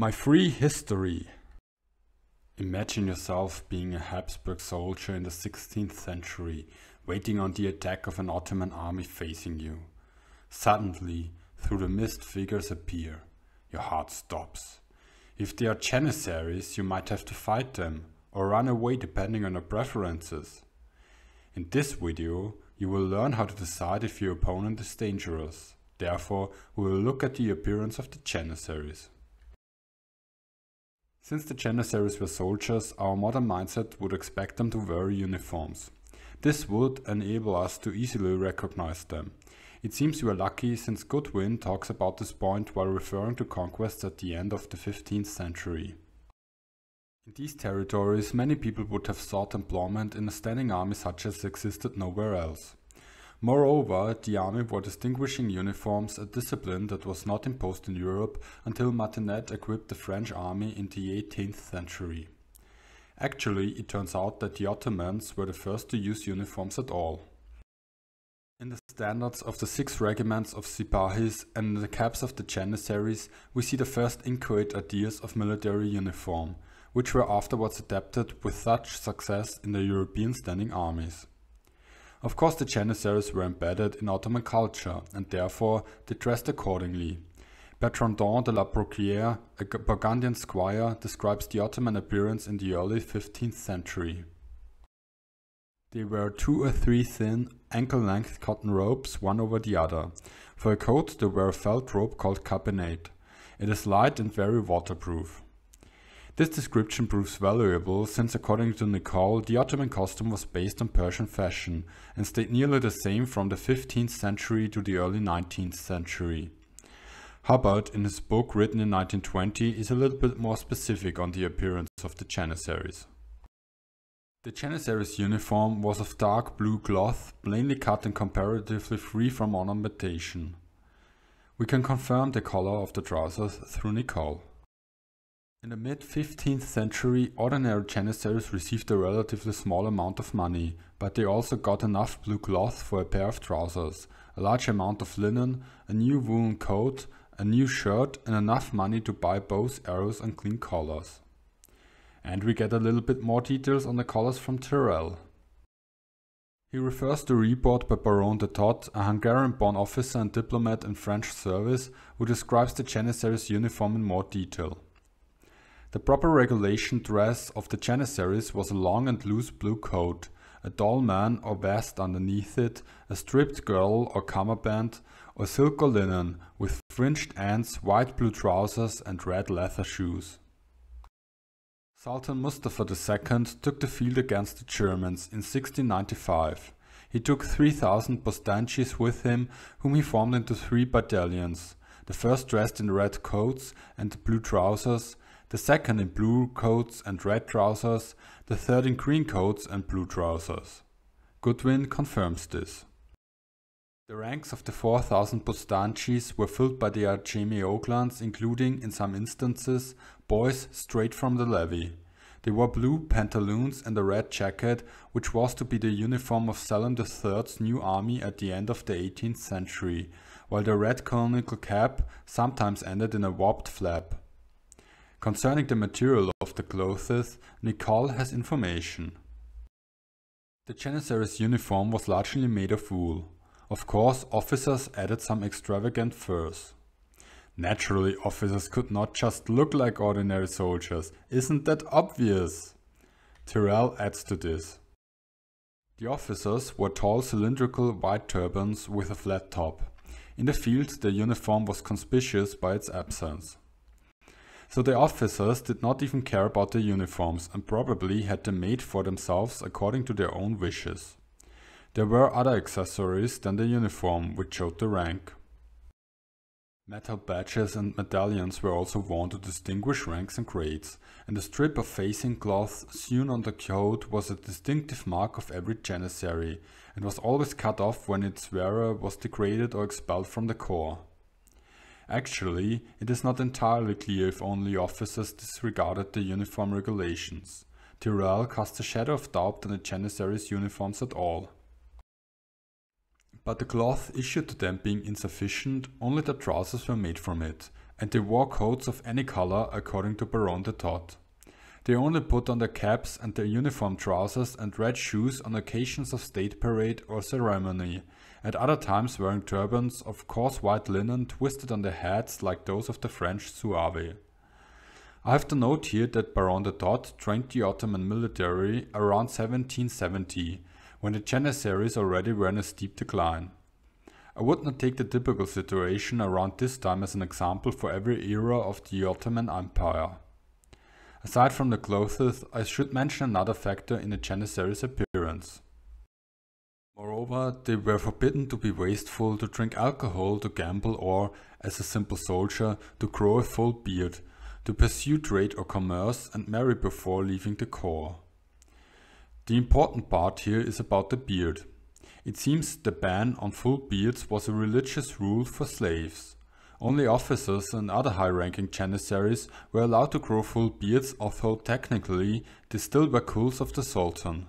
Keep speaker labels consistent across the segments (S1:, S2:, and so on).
S1: Mi Fre history. Imagine yourself being a Habsburg soldier in the 16th century, waiting on the attack of an Ottoman army facing you. Suddenly, through the mist figures appear. Your heart stops. If they are Janissaries, you might have to fight them, or run away depending on your preferences. In this video, you will learn how to decide if your opponent is dangerous. Therefore, we will look at the appearance of the Janissaries. Since the Janissaries were soldiers, our modern mindset would expect them to wear uniforms. This would enable us to easily recognize them. It seems we are lucky since Goodwin talks about this point while referring to conquests at the end of the 15th century. In these territories, many people would have sought employment in a standing army such as existed nowhere else. Moreover, the army wore distinguishing uniforms, a discipline that was not imposed in Europe until Martinet equipped the French army in the 18th century. Actually, it turns out that the Ottomans were the first to use uniforms at all. In the standards of the six regiments of Sipahis and in the caps of the Janissaries, we see the first inchoate ideas of military uniform, which were afterwards adapted with such success in the European standing armies. Of course the Janissaries were embedded in Ottoman culture and therefore they dressed accordingly. Bertrandon de la Brocquière, a Burgundian squire, describes the Ottoman appearance in the early 15th century. They wear two or three thin, ankle-length cotton ropes, one over the other. For a coat they wear a felt rope called capenate. It is light and very waterproof. This description proves valuable since according to Nicolle, the Ottoman costume was based on Persian fashion and stayed nearly the same from the 15th century to the early 19th century. Hubbard, in his book written in 1920, is a little bit more specific on the appearance of the Janissaries. The Janissaries uniform was of dark blue cloth, plainly cut and comparatively free from ornamentation. We can confirm the color of the trousers through Nicolle. In the mid-15th century, ordinary Janissaries received a relatively small amount of money, but they also got enough blue cloth for a pair of trousers, a large amount of linen, a new woolen coat, a new shirt and enough money to buy bows, arrows and clean collars. And we get a little bit more details on the collars from Tyrrell. He refers to a report by Baron de Tott, a Hungarian-born officer and diplomat in French service, who describes the Janissaries' uniform in more detail. The proper regulation dress of the Janissaries was a long and loose blue coat, a dolman or vest underneath it, a stripped girdle or cummerbund, or silk or linen, with fringed ends, white blue trousers and red leather shoes. Sultan Mustafa II took the field against the Germans in 1695. He took 3000 Bostanchis with him, whom he formed into three battalions, the first dressed in red coats and blue trousers, the second in blue coats and red trousers, the third in green coats and blue trousers. Goodwin confirms this. The ranks of the 4000 Bostanchis were filled by the Ajami Oghlans, including, in some instances, boys straight from the levy. They wore blue pantaloons and a red jacket, which was to be the uniform of Selim III's new army at the end of the 18th century, while the red conical cap sometimes ended in a warped flap. Concerning the material of the clothes, Nicolle has information. The Janissaries' uniform was largely made of wool. Of course, officers added some extravagant furs. Naturally, officers could not just look like ordinary soldiers. Isn't that obvious? Tyrrell adds to this. The officers wore tall cylindrical white turbans with a flat top. In the field, their uniform was conspicuous by its absence. So the officers did not even care about their uniforms and probably had them made for themselves according to their own wishes. There were other accessories than the uniform which showed the rank. Metal badges and medallions were also worn to distinguish ranks and grades, and a strip of facing cloth sewn on the coat was a distinctive mark of every janissary, and was always cut off when its wearer was degraded or expelled from the corps. Actually, it is not entirely clear if only officers disregarded the uniform regulations. Tyrrell casts a shadow of doubt on the Janissaries' uniforms at all. But the cloth issued to them being insufficient, only the trousers were made from it, and they wore coats of any color according to Baron de Tott. They only put on their caps and their uniform trousers and red shoes on occasions of state parade or ceremony, at other times wearing turbans of coarse white linen twisted on their heads like those of the French Zouaves. I have to note here that Baron de Tott trained the Ottoman military around 1770, when the Janissaries already were in a steep decline. I would not take the typical situation around this time as an example for every era of the Ottoman Empire. Aside from the clothes, I should mention another factor in the Janissaries' appearance. Moreover, they were forbidden to be wasteful, to drink alcohol, to gamble, or, as a simple soldier, to grow a full beard, to pursue trade or commerce, and marry before leaving the corps. The important part here is about the beard. It seems the ban on full beards was a religious rule for slaves. Only officers and other high-ranking janissaries were allowed to grow full beards although technically they still were khulds of the sultan.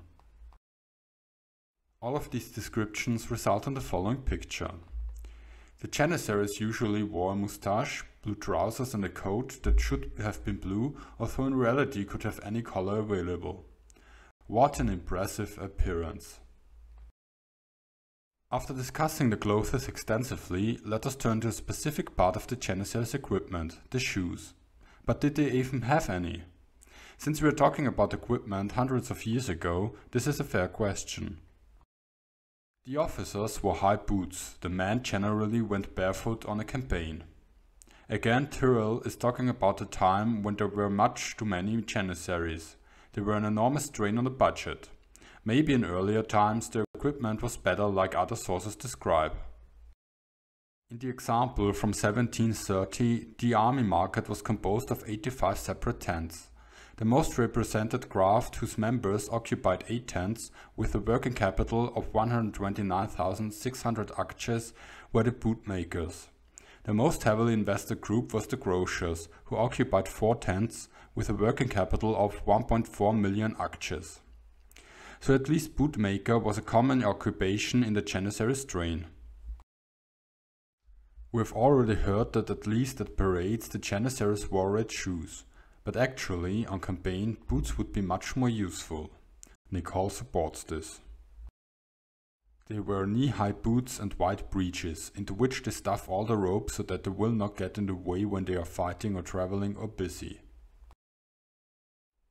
S1: All of these descriptions result in the following picture. The janissaries usually wore a moustache, blue trousers and a coat that should have been blue although in reality could have any color available. What an impressive appearance! After discussing the clothes extensively, let us turn to a specific part of the Janissaries' equipment, the shoes. But did they even have any? Since we are talking about equipment hundreds of years ago, this is a fair question. The officers wore high boots, the men generally went barefoot on a campaign. Again, Tyrrell is talking about a time when there were much too many Janissaries. They were an enormous strain on the budget. Maybe in earlier times the equipment was better like other sources describe. In the example from 1730, the army market was composed of 85 separate tents. The most represented craft whose members occupied 8 tents with a working capital of 129,600 akçes were the bootmakers. The most heavily invested group was the grocers, who occupied 4 tents with a working capital of 1.4 million akçes so at least bootmaker was a common occupation in the Janissary strain. We have already heard that at least at parades the Janissaries wore red shoes, but actually on campaign boots would be much more useful. Nicolle supports this. They wear knee-high boots and wide breeches, into which they stuff all the ropes so that they will not get in the way when they are fighting or traveling or busy.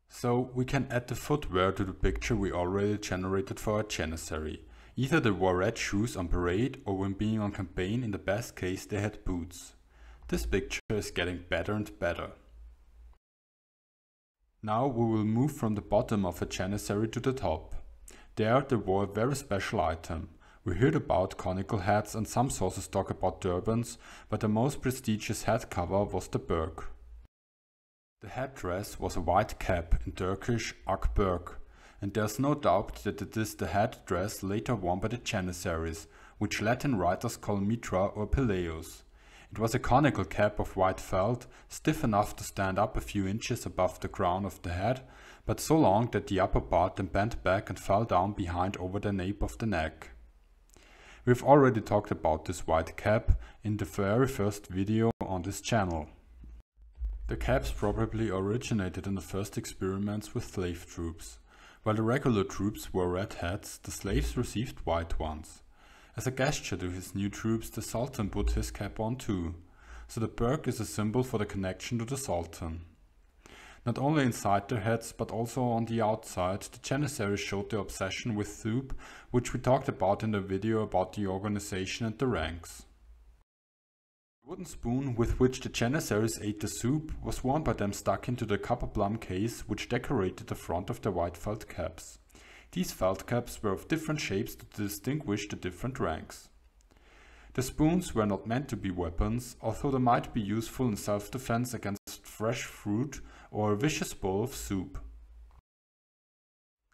S1: So we can add the footwear to the picture we already generated for our Janissary. Either they wore red shoes on parade or when being on campaign in the best case they had boots. This picture is getting better and better. Now we will move from the bottom of a Janissary to the top. There they wore a very special item. We heard about conical hats and some sources talk about turbans, but the most prestigious head cover was the börk. The headdress was a white cap, in Turkish akberk, and there's no doubt that it is the headdress later worn by the Janissaries, which Latin writers call mitra or pileus. It was a conical cap of white felt, stiff enough to stand up a few inches above the crown of the head, but so long that the upper part then bent back and fell down behind over the nape of the neck. We've already talked about this white cap in the very first video on this channel. The caps probably originated in the first experiments with slave troops. While the regular troops wore red hats, the slaves received white ones. As a gesture to his new troops, the Sultan put his cap on too. So the börk is a symbol for the connection to the Sultan. Not only inside their heads, but also on the outside, the Janissaries showed their obsession with soup, which we talked about in the video about the organization and the ranks The wooden spoon with which the Janissaries ate the soup was worn by them stuck into the copper plum case which decorated the front of their white felt caps. These felt caps were of different shapes to distinguish the different ranks. The spoons were not meant to be weapons, although they might be useful in self-defense against fresh fruit or a vicious bowl of soup.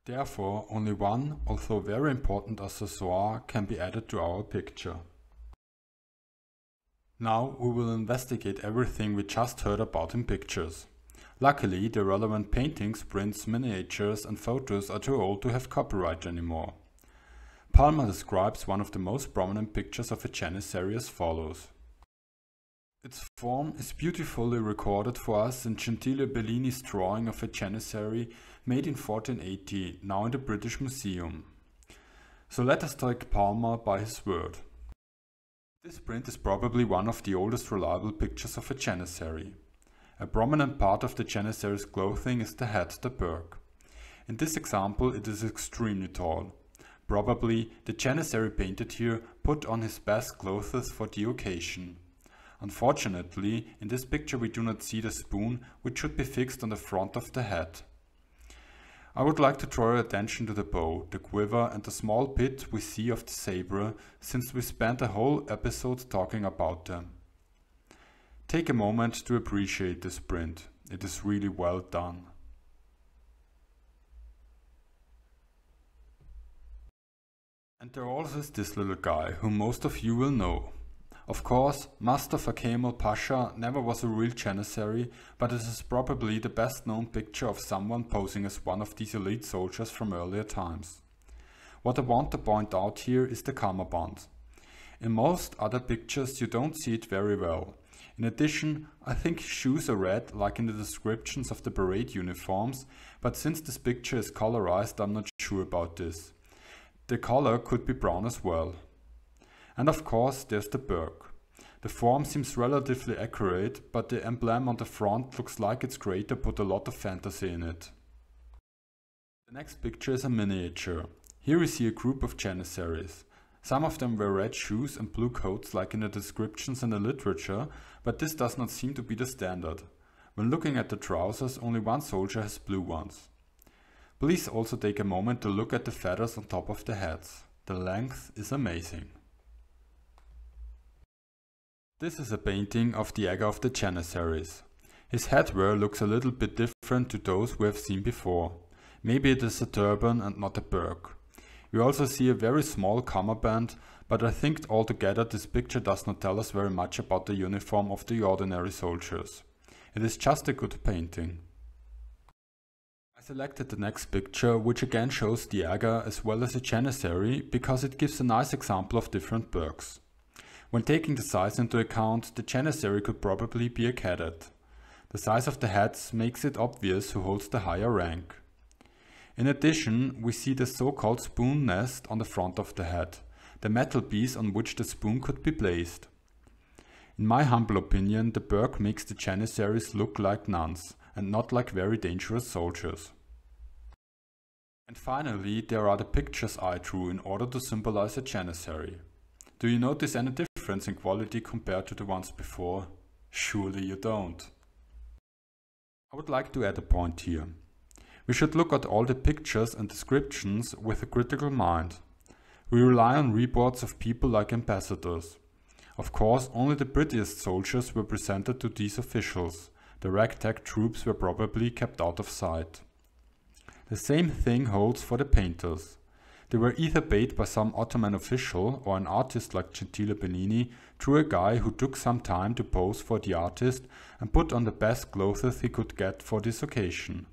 S1: Therefore, only one, although very important accessoire, can be added to our picture. Now we will investigate everything we just heard about in pictures. Luckily, the relevant paintings, prints, miniatures and photos are too old to have copyright anymore. Palmer describes one of the most prominent pictures of a Janissary as follows. Its form is beautifully recorded for us in Gentile Bellini's drawing of a Janissary made in 1480, now in the British Museum. So let us take Palmer by his word. This print is probably one of the oldest reliable pictures of a Janissary. A prominent part of the Janissary's clothing is the hat, the börk. In this example it is extremely tall. Probably the Janissary painted here put on his best clothes for the occasion. Unfortunately, in this picture we do not see the spoon, which should be fixed on the front of the hat. I would like to draw your attention to the bow, the quiver and the small pit we see of the sabre, since we spent a whole episode talking about them. Take a moment to appreciate this print. It is really well done. And there also is this little guy, whom most of you will know. Of course, Mustafa Kemal Pasha never was a real Janissary, but it is probably the best known picture of someone posing as one of these elite soldiers from earlier times. What I want to point out here is the cummerbund. In most other pictures you don't see it very well. In addition, I think shoes are red like in the descriptions of the parade uniforms, but since this picture is colorized I'm not sure about this. The color could be brown as well. And of course there's the börk. The form seems relatively accurate, but the emblem on the front looks like its creator put a lot of fantasy in it. The next picture is a miniature. Here we see a group of Janissaries. Some of them wear red shoes and blue coats like in the descriptions in the literature, but this does not seem to be the standard. When looking at the trousers, only one soldier has blue ones. Please also take a moment to look at the feathers on top of the heads. The length is amazing. This is a painting of the Aga of the Janissaries. His headwear looks a little bit different to those we have seen before. Maybe it is a turban and not a börk. We also see a very small cummerbund, but I think altogether this picture does not tell us very much about the uniform of the ordinary soldiers. It is just a good painting. I selected the next picture, which again shows the Aga as well as a Janissary, because it gives a nice example of different börks. When taking the size into account, the Janissary could probably be a cadet. The size of the heads makes it obvious who holds the higher rank. In addition, we see the so-called spoon nest on the front of the head, the metal piece on which the spoon could be placed. In my humble opinion, the börk makes the Janissaries look like nuns, and not like very dangerous soldiers. And finally, there are the pictures I drew in order to symbolize a Janissary. Do you notice any difference in quality compared to the ones before? Surely you don't. I would like to add a point here. We should look at all the pictures and descriptions with a critical mind. We rely on reports of people like ambassadors. Of course, only the prettiest soldiers were presented to these officials. The ragtag troops were probably kept out of sight. The same thing holds for the painters. They were either paid by some Ottoman official or an artist like Gentile Bellini drew a guy who took some time to pose for the artist and put on the best clothes he could get for this occasion.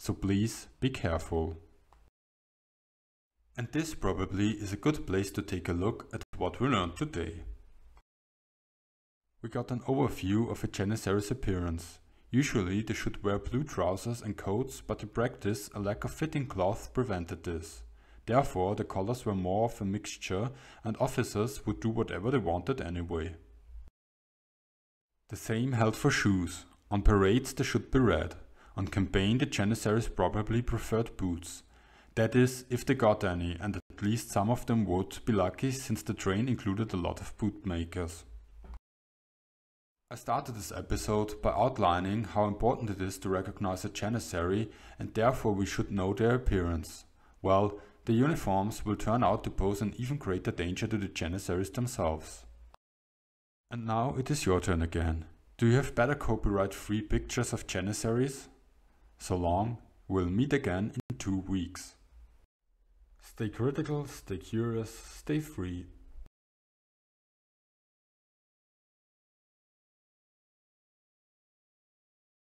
S1: So please be careful. And this probably is a good place to take a look at what we learned today. We got an overview of a Janissary's appearance. Usually they should wear blue trousers and coats, but in practice a lack of fitting cloth prevented this. Therefore, the colors were more of a mixture and officers would do whatever they wanted anyway. The same held for shoes. On parades they should be red. On campaign the Janissaries probably preferred boots. That is, if they got any, and at least some of them would be lucky since the train included a lot of bootmakers. I started this episode by outlining how important it is to recognize a Janissary and therefore we should know their appearance. Well, the uniforms will turn out to pose an even greater danger to the Janissaries themselves. And now it is your turn again. Do you have better copyright-free pictures of Janissaries? So long, we'll meet again in two weeks. Stay critical, stay curious, stay free,